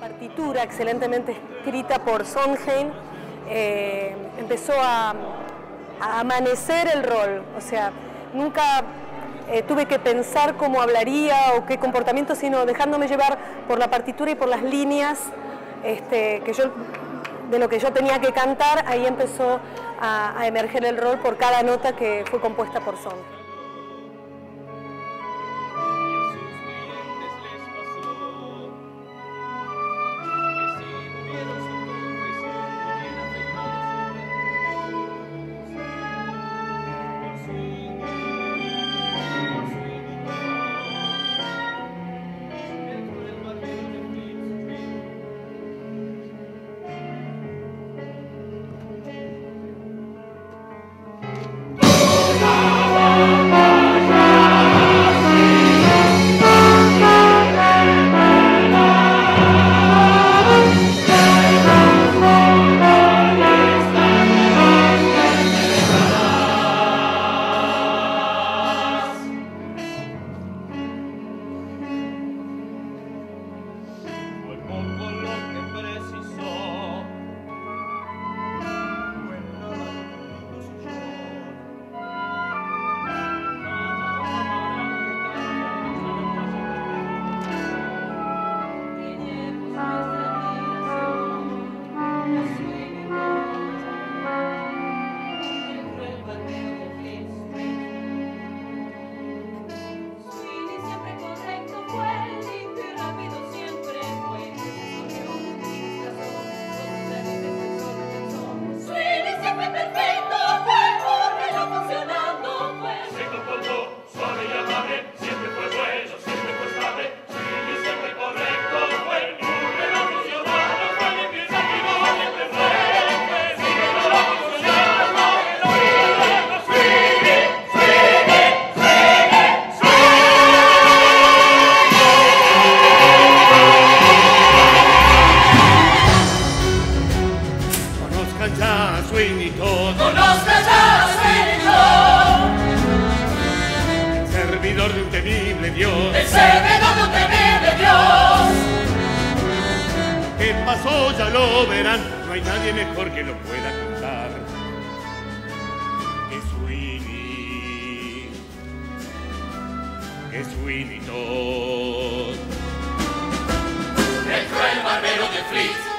partitura excelentemente escrita por Sondheim, eh, empezó a, amanecer el rol. O sea, nunca eh, tuve que pensar cómo hablaría o qué comportamiento, sino dejándome llevar por la partitura y por las líneas este, que yo, de lo que yo tenía que cantar, ahí empezó a, a emerger el rol por cada nota que fue compuesta por Sondheim. El servidor de un temible Dios. ¿Qué pasó? Ya lo verán, no hay nadie mejor que lo pueda contar. Es Winnie, es Winnie Todd. El cruel barbero de Fleet